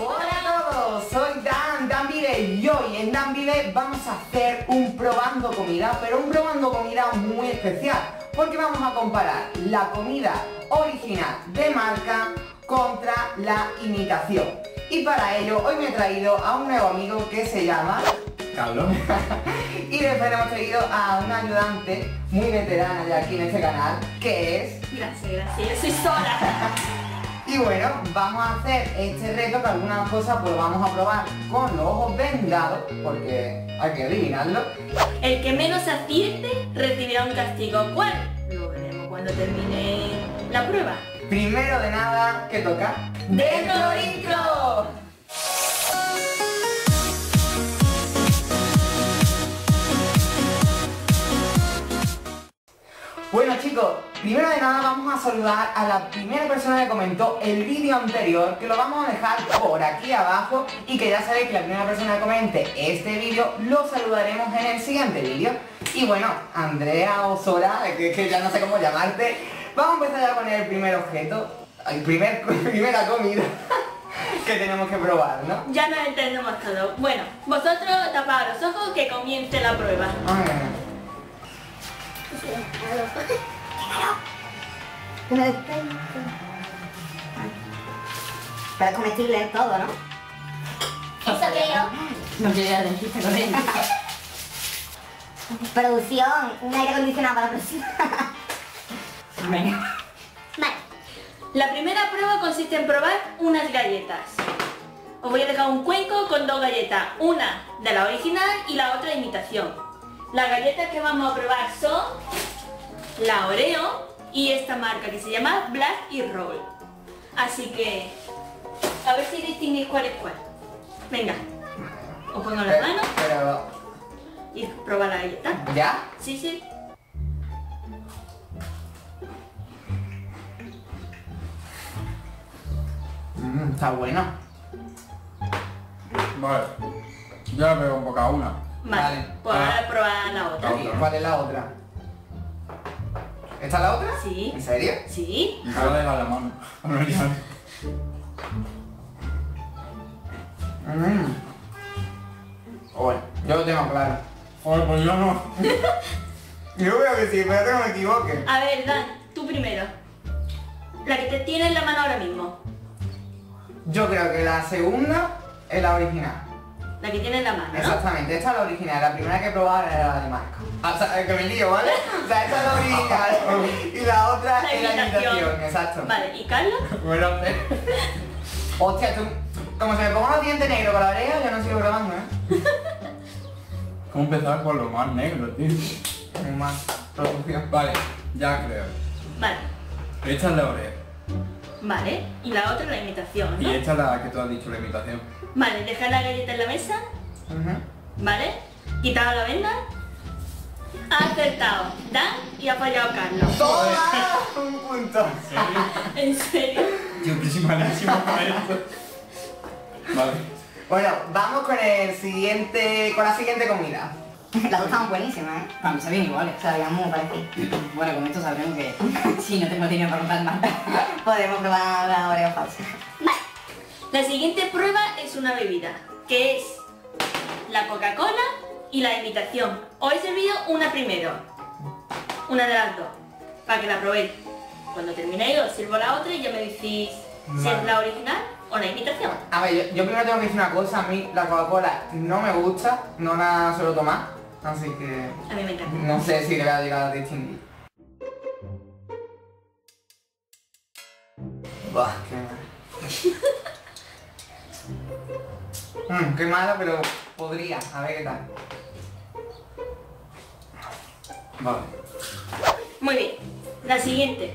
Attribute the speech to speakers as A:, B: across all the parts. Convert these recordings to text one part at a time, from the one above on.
A: Hola a todos, soy Dan, Dan Vive y hoy en Dan Vive vamos a hacer un probando comida, pero un probando comida muy especial, porque vamos a comparar la comida original de marca contra la imitación. Y para ello hoy me he traído a un nuevo amigo que se llama...
B: Cabrón.
A: y después hemos traído a una ayudante muy veterana de aquí en este canal, que es...
C: Gracias, gracias. Yo soy sola.
A: Y bueno, vamos a hacer este reto que algunas cosas pues vamos a probar con los ojos vendados, porque hay que adivinarlo.
C: El que menos acierte recibirá un castigo. ¿Cuál? Lo veremos cuando termine la prueba.
A: Primero de nada, ¿qué toca?
C: ¡Dentro intro!
A: Bueno chicos, primero de nada vamos a saludar a la primera persona que comentó el vídeo anterior, que lo vamos a dejar por aquí abajo y que ya sabéis que la primera persona que comente este vídeo lo saludaremos en el siguiente vídeo. Y bueno, Andrea o Sora, que, que ya no sé cómo llamarte, vamos a empezar ya con el primer objeto, el primer, primera comida que tenemos que probar, ¿no?
C: Ya nos entendemos todos. Bueno, vosotros tapad los ojos que comience la prueba.
A: Ay,
D: Pero es comestible todo, ¿no?
C: Eso que yo.
D: No al dentista con él. Producción, un aire acondicionado para la próxima. Venga.
C: Vale. La primera prueba consiste en probar unas galletas. Os voy a dejar un cuenco con dos galletas, una de la original y la otra de imitación. Las galletas que vamos a probar son la Oreo y esta marca que se llama Black y Roll. Así que, a ver si distinguís cuál es cuál. Venga, os pongo las manos
A: Pero,
C: y probar la galleta.
A: ¿ya?
C: Sí, sí.
A: Mm, está bueno.
B: Vale. Yo la pego un poco a una.
C: Vale,
A: Vale.
C: pues
B: Ah.
C: ahora probar la otra.
B: La otra.
A: ¿Cuál es la otra? ¿Esta es la otra?
C: Sí.
A: ¿En serio?
C: Sí.
B: Lo deja la mano.
A: Mm. Bueno, yo lo tengo claro.
B: Joder, pues yo no.
A: Yo veo que sí, pero que no me equivoque.
C: A ver, Dan, tú primero. La que te tiene en la mano ahora mismo.
A: Yo creo que la segunda es la original.
C: La que tiene en la mano, ¿no?
A: Exactamente, esta es la original, la primera que probaba era la de marca. Ah, o sea, que me lío, ¿vale? O sea, esta es la original y la otra
C: La
A: es la
C: imitación.
A: exacto.
C: Vale, ¿y Carlos?
B: Bueno,
A: Hostia, tú, como se me pongan los dientes negros con la oreja, yo no sigo grabando, ¿eh?
B: ¿cómo empezar con lo más negro, tío?
A: Muy mal, producción.
B: Vale, ya creo.
C: Vale,
B: Esta es la Oreo.
C: vale. Y la otra la imitación,
B: Y esta es la que tú has dicho, la imitación.
C: Vale, dejar la galleta en la mesa. ¿vale? Quitado la venda. Ha acertado Dan y ha fallado Carlos.
A: ¡Toma! Un punto.
C: ¿En serio?
B: Yo que soy malísimo con esto. Vale.
A: Bueno, vamos con el siguiente, con la siguiente comida.
D: Las dos estaban buenísimas, ¿eh?
E: Para mí sabían iguales.
D: Sabían muy parecidas.
E: Bueno, con esto sabremos que si no tengo dinero para comprar más.
D: Podemos probar la Oreo falsa.
C: La siguiente prueba es una bebida, que es la Coca-Cola y la imitación. Os he servido una primero, una de las dos, para que la probéis. Cuando terminéis os sirvo la otra y ya me decís si es la original o la imitación.
A: A ver, yo, yo primero tengo que decir una cosa, a mí la Coca-Cola no me gusta, no la suelo tomar, así que
C: A mí me encanta.
A: no sé si le voy a llegar a distinguir. Buah, qué mal. Mm, qué mala, pero podría, a ver qué tal.
B: Vale.
C: Muy bien, la siguiente.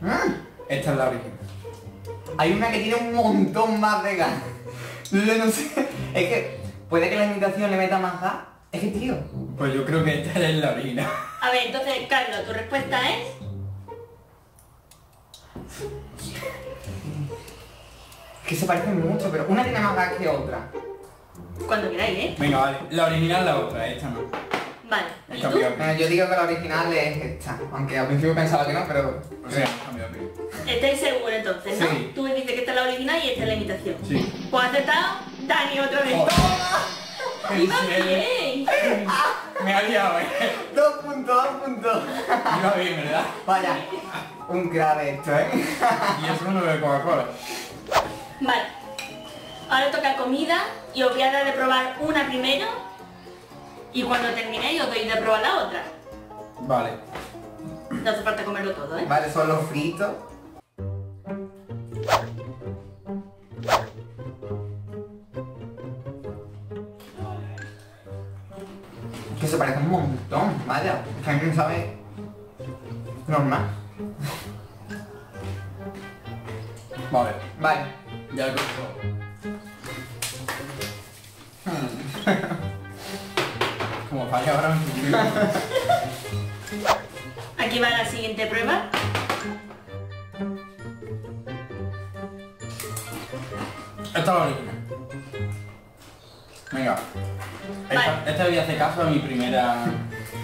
A: Mm,
B: Esta es la original.
A: hay una que tiene un montón más de gas. Yo no sé, es que puede que la imitación le meta más gas. Es que tío,
B: Pues yo creo que esta es la original.
C: A ver, entonces, Carlos, tu respuesta es...
A: que se parecen mucho, pero una tiene más gas que otra.
C: Cuando queráis, ¿eh?
B: Venga, vale. La original la otra, esta no.
C: Vale, ¿Y tú?
B: Cambio.
A: Bueno, yo digo que la original es esta, aunque al principio pensaba que no, pero...
B: O sea, cambio de opinión.
C: Estáis seguros entonces, ¿no?
B: Sí.
C: Tú me dices que esta es la original y esta es la imitación.
B: Sí.
C: Pues aceptado, Dani otra vez.
B: Joder. En
C: ¡Iba
B: serio.
C: bien!
B: Me ha liado, eh.
A: Dos puntos, dos puntos.
B: Iba bien, ¿verdad?
A: Vaya, un grave esto, ¿eh?
B: Y eso no bebe Coca-Cola.
C: Vale. Ahora toca comida y os voy a dar de probar una primero y cuando terminéis os doy de probar la otra.
B: Vale.
C: No hace falta comerlo todo, ¿eh?
A: Vale, son los fritos. Que se parece un montón, vaya. Es que a mí me sabe normal.
B: Vale.
A: Vale.
B: Ya he cogido. Como falla ahora me
C: Aquí va la siguiente prueba.
B: Esta es la original. Venga. Esta,
C: Vale.
B: esta voy a hacer caso a mi primera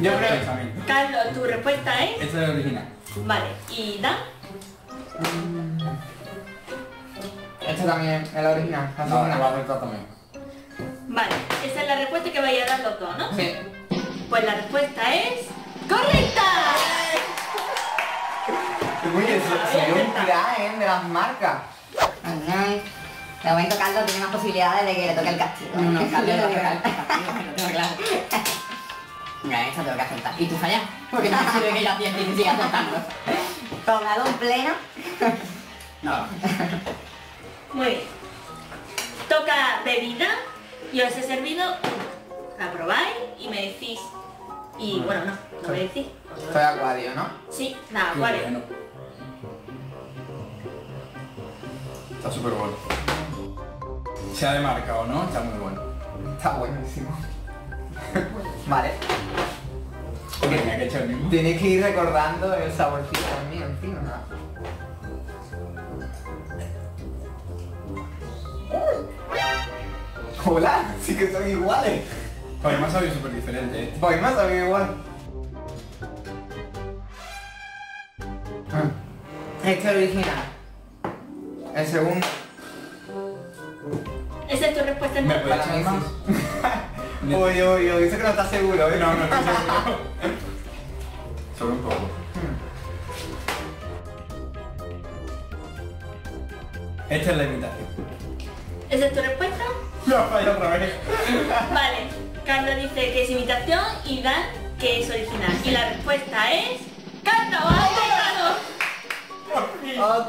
A: Yo creo-
B: pensamiento.
C: Carlos, tu respuesta es...
B: Esta es la original.
C: Vale. ¿Y Dan?
A: Esta también es la original. La
B: No, la
A: segunda.
B: va a acertar también.
C: Vale. Esa es la respuesta que vais a dar los dos, ¿no?
A: Sí.
C: Pues la respuesta es... ¡Correcta!
A: Oye, soy, soy un crack, ¿eh? De las marcas.
D: De momento Carlos tiene más posibilidades de que le toque el castigo.
E: No, no, Carlos le va a tocar el partido, que lo tengo claro. Venga, esta tengo que aceptar. ¿Y tú fallas? Porque no me sirve que yo a ti y siga aceptando.
D: Tomado en pleno.
B: Nada.
C: Muy bien. Toca bebida y os he servido una. La probáis y me decís... Y bueno, no, no voy a decir.
A: Soy acuario, ¿no?
C: Sí, la acuario.
B: bueno. Está súper bueno. Sea de marca o no, está muy bueno.
A: Está buenísimo. vale.
B: Tenía que echar el mismo.
A: Tienes que ir recordando el saborcito también encima. ¿no? Hola, sí que son iguales.
B: Me ha sabido súper diferente, ¿eh?
A: Me ha sabido igual. Este es el original. El segundo.
C: ¿Esa es tu respuesta
B: ¿Me
C: entonces?
B: puedes echar más?
A: Uy, uy, uy, eso que no está seguro, ¿eh?
B: No, no estoy seguro. Solo un poco. Esta es la imitación.
C: ¿Esa es tu respuesta?
B: No, falla otra vez.
C: Vale. Carlos dice que es imitación y Dan que es original. Y la respuesta es... ¡Carlos, has acertado!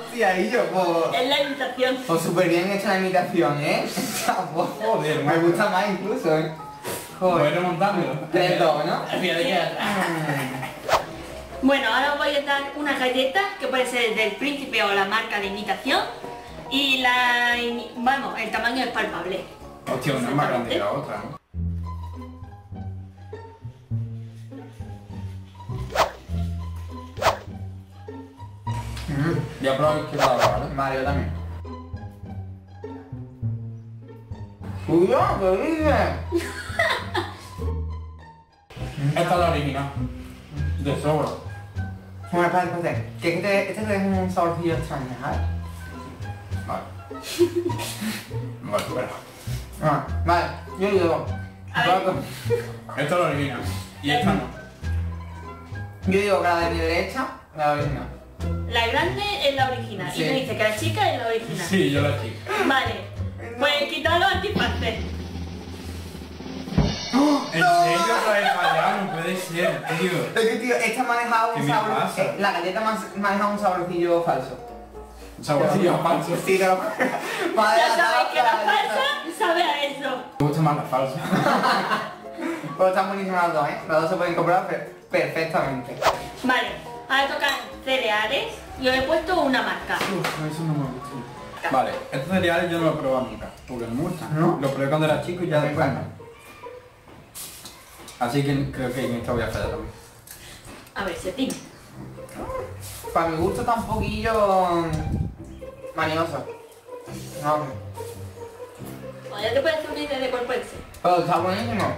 A: Hostia, y yo, pues...
C: Es la imitación.
A: Pues súper bien hecha la imitación, ¿eh?
B: Joder,
A: Me gusta más incluso, ¿eh? Joder.
B: remontándolo.
A: Tres, dos, ¿no?
C: Bueno, ahora os voy a dar una galleta que puede ser del príncipe o la marca de imitación. Y la... Vamos, el tamaño es palpable.
B: Hostia, una es más grande que la otra, ¿no?
A: Mm,
B: Ya probado que la ¿vale?
A: Mario también. Cuidado, ¿qué dices?
B: Esta es la original. De sobra.
A: Bueno, espera, espérate. Que este, este te deja un saborcillo extraño, ¿sabes?
B: Vale.
A: Ah, vale, yo digo.
B: Esta es la original. Y esta no.
A: Yo digo que la de mi derecha, la original.
C: La grande es la original.
A: Sí.
C: Y tú dices que la chica es la original.
B: Sí, yo la chica.
C: Vale. Pues quitad los antifaces.
B: ¿En serio otra vez fallado? No puede ser, tío.
A: Es que, tío, esta me ha dejado
B: ¿Qué
A: un sabor... eh, la galleta dejado un saborcillo falso.
B: Saborcillo falso.
A: Ha
C: Ya sabéis que la falsa sabe a eso.
B: Me gusta más la falsa.
A: Pero están buenísimas las dos, ¿eh? Las dos se pueden comprar per- perfectamente.
C: Vale. Ahora tocan cereales. Y os he puesto una marca.
B: Uf, eso no me gusta. Vale, estos cereales yo no los he probado nunca, porque no me gustan.
A: ¿No?
B: Los probé cuando era chico y ya después no. Así que creo que en esta voy a fallar también.
C: A ver, se tiene.
A: Para mi gusto está un poquillo... Manioso. No,
C: O ya te puedes hacer una idea de cuál puede ser.
A: pero está buenísimo.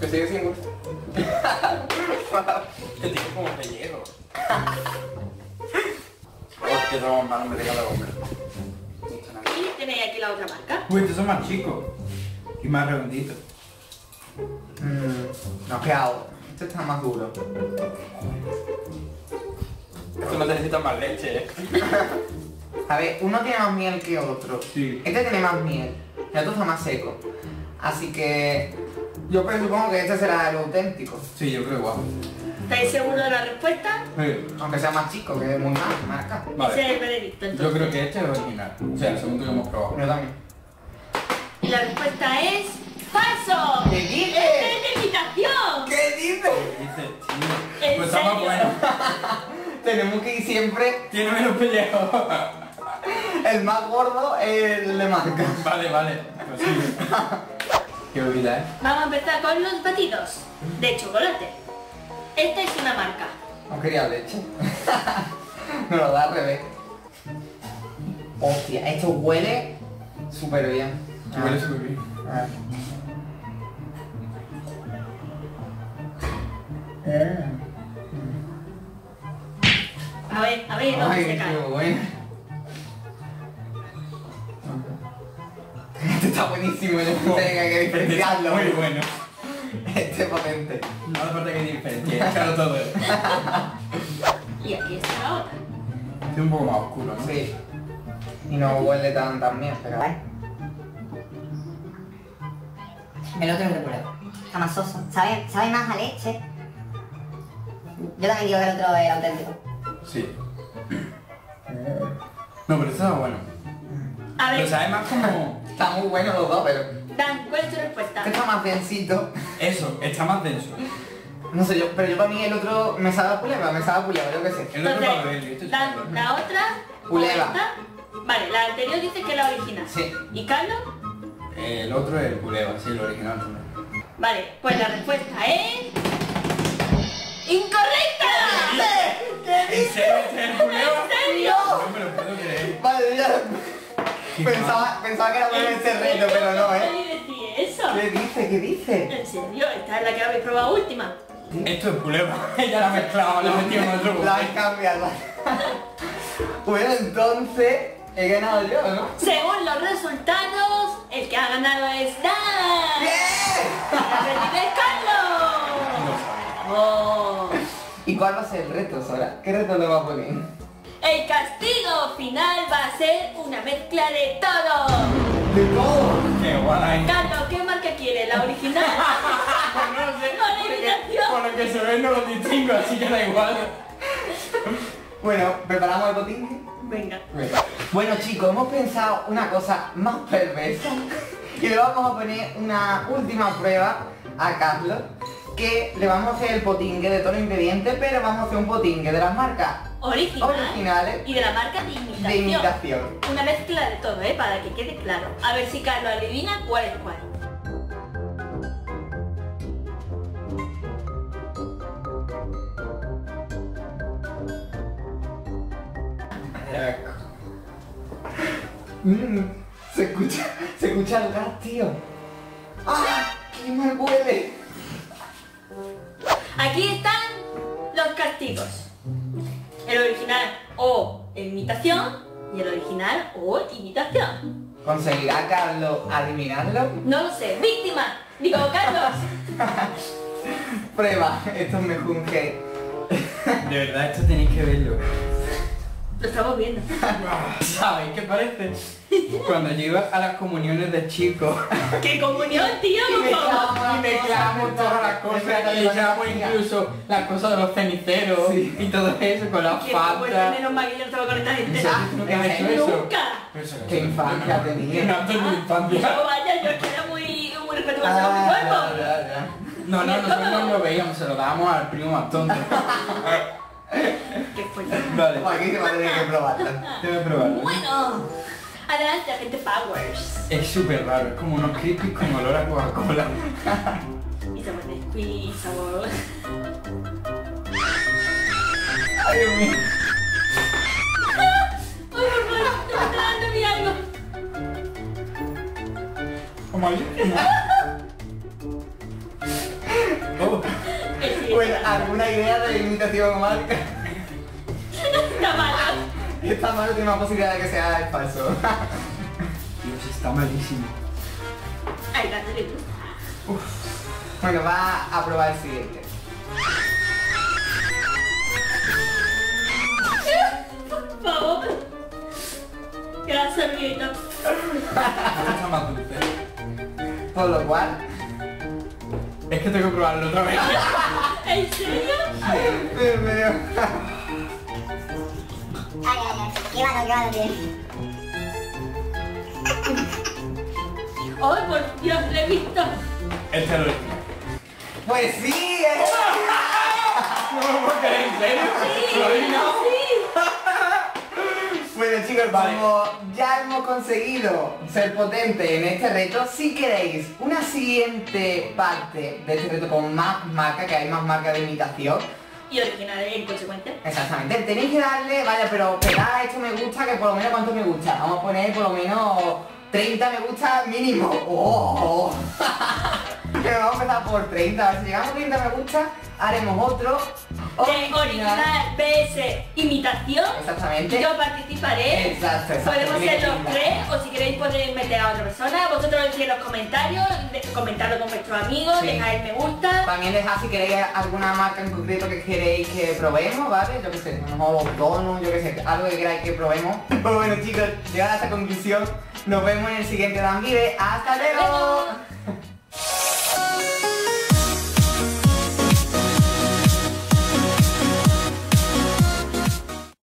B: Que sigue sin gusto. que tiene como pellejo. Hostia, somos malos, me tengo la boca.
C: Y tenéis aquí la otra marca.
B: Uy, estos son más chicos. Y más redonditos.
A: Mmm, no, quedado. Este está más duro.
B: Esto no necesita más leche, eh.
A: A ver, uno tiene más miel que otro.
B: Sí.
A: Este tiene más miel. El otro está más seco. Así que yo presupongo que este será el auténtico.
B: Sí, yo creo igual.
C: ¿Estáis seguros de la respuesta?
B: Sí.
A: Aunque sea más chico, que es muy más marca.
C: Ese es
B: Vale.
C: el veredicto,
B: Yo creo que este es el original. O sea, el segundo que hemos probado.
A: Yo también.
C: Y la respuesta es... ¡Falso!
A: ¿Qué
C: ¡Este
A: dices?
C: es de imitación!
A: ¿Qué dices?
B: Dice, tío.
C: ¿En
B: Pues está más bueno.
A: Tenemos que ir siempre.
B: Tiene menos pellejo.
A: El más gordo es el de marca.
B: Vale, vale. Pues sí. Qué bebida, ¿eh?
C: Vamos a empezar con los batidos de chocolate. Esta es una marca.
A: No quería leche. Me lo da al revés. Hostia, esto huele súper bien.
B: Huele súper bien.
A: Ah.
C: A ver, a ver, ¿dónde
A: Ay,
C: se
A: qué
C: cae?
A: bueno. Este está buenísimo, yo pensé que hay que diferenciarlo.
B: Muy bueno.
A: Este es potente.
B: No hace falta que diferencie, claro todo.
C: Y aquí está la otra.
B: Este es un poco más oscuro, ¿no?
A: Sí. Y no huele tan, tan bien, pero...
E: El otro es de prueba.
D: Está más soso. Sabe, sabe más a leche. Yo también digo que el otro es auténtico.
B: Sí. No, pero está bueno.
C: A
B: Pero
C: ver,
B: sabe más como...
A: Está muy bueno los dos, pero...
C: Dan, ¿cuál es tu respuesta?
A: Este está más densito.
B: Eso, está más denso.
A: No sé, yo, pero yo para mí el otro me sabe a puleva, me sabe a puleva, yo qué sé.
B: El otro este
C: Dan, la otra...
A: Puleva.
C: esta. Vale, la anterior dice que es la original.
A: Sí.
C: ¿Y Carlos?
B: El otro es el culeva, sí, el original también.
C: Vale, pues la respuesta es... ¡Incorrecta!
B: ¿En serio este es el culeva?
C: ¿En serio?
B: No me lo puedo creer.
A: Vale, ya...
B: Qué
A: Pensaba, pensaba que era
C: ¿En
A: cerrito,
C: serio?
A: pero no, ¿eh?
C: eso?
A: ¿Qué dice? ¿Qué dice?
C: ¿En serio? Esta es la que habéis probado última.
B: Esto es culeva. Ella la ha mezclado, la ha metido en otro
A: La han cambiado. bueno, entonces he ganado yo, ¿no?
C: Según los resultados, el que ha ganado es Dan. ¡La perdida es Carlos! Oh.
A: ¿Y cuál va a ser el reto, Sora? ¿Qué reto le va a poner?
C: El castigo final va a ser una mezcla de todo.
A: ¡De todo!
B: Qué guay.
C: Carlos, ¿qué marca quiere? ¿La original?
B: No sé,
C: ¿O la imitación?
B: Con lo que se ve no lo distingo, así que da igual.
A: Bueno, ¿preparamos el botín?
C: Venga.
A: Bueno chicos, hemos pensado una cosa más perversa y le vamos a poner una última prueba a Carlos que le vamos a hacer el potingue de todos los ingredientes, pero vamos a hacer un potingue de las marcas
C: Original.
A: Originales.
C: Y de la marca de imitación.
A: de imitación.
C: Una mezcla de todo, ¿eh? Para que quede claro. A ver si Carlos adivina cuál es cuál.
A: Mm, se escucha, se escucha el gas, tío. ¡Ah! ¡Qué mal huele!
C: Aquí están los castigos. El original o imitación y el original o imitación.
A: ¿Conseguirá Carlos adivinarlo?
C: No lo sé. ¡Víctima! Digo, Carlos.
A: Prueba, esto me junge.
B: De verdad, esto tenéis que verlo.
C: Lo estamos viendo.
B: ¿Sabéis qué parece? Cuando yo iba a las comuniones de chicos
C: ¡Qué comunión, tío!
A: Y
C: por favor!
B: Todas las cosas incluso las cosas de los ceniceros
A: Sí.
B: y todo eso con las
C: ¡Qué vergüenza,
B: faltas.
C: menos mal que yo no estaba con esta gente!
A: Ah,
B: ¿Nunca has
A: ¿en
B: hecho
A: serio?
B: eso?
C: ¡Nunca!
B: Eso no,
A: ¿Qué infancia tenía?
B: No, infancia.
C: No vaya, yo es que era muy, muy respetuosa con mi
A: Ah,
C: cuerpo.
B: No, no, nosotros no lo veíamos, se lo dábamos al primo más tonto.
C: ¡Qué fuerte!
B: Vale,
A: Aquí se va a tener que probarlo.
B: tengo que probarlo.
C: Bueno, adelante, agente Powers.
B: Es súper raro, es como unos crispies con olor a Coca-Cola.
C: Y sabor de squeeze, sabor...
A: Ay, Dios mío.
C: ¡Ay, por favor! ¡Me está dando a mí algo!
B: Como ahí.
A: Pues alguna idea de imitación o marca.
C: Está malo.
A: Esta mano tiene más posibilidad de que sea el falso.
B: Dios, está malísimo.
C: Está, te
A: Bueno, va a probar el siguiente.
C: Por favor. Gracias,
B: dulce.
A: Por lo cual,
B: Es que tengo que probarlo otra vez.
C: ¿En serio?
A: me- me dio-
D: Ay, ay, ay. Qué malo, qué malo, tío.
C: ¡Ay, por Dios, lo he visto!
B: Este es el último.
A: Pues sí, ¿eh?
B: No me puedo creer, ¿en serio?
C: ¡Sí!
B: ¿Lo adivinado?
A: Bueno chicos,
B: Vale.
A: como ya hemos conseguido ser potentes en este reto, si queréis una siguiente parte de este reto con más marca, que hay más marca de imitación,
C: Y original en consecuencia.
A: exactamente, tenéis que darle, vaya, pero pegar a esto me gusta, que por lo menos cuánto me gusta. Vamos a poner por lo menos 30 me gusta mínimo. ¡Oh! vamos a empezar por 30, a ver si llegamos a 30 me gusta, haremos otro.
C: De original, PS, imitación.
A: Exactamente.
C: Yo participaré.
A: Exacto, exacto.
C: Podemos ser los tres o si queréis podéis meter a otra persona. Vosotros decís en los comentarios, de- comentarlo con vuestros amigos,
A: Sí.
C: dejar el me gusta.
A: También dejad si queréis alguna marca en concreto que queréis que probemos, ¿vale? Yo que sé, a lo mejor donuts, yo que sé, algo que queráis que probemos. Pues bueno chicos, llegada a esta conclusión, nos vemos en el siguiente Dan Vive. ¡Hasta
C: luego.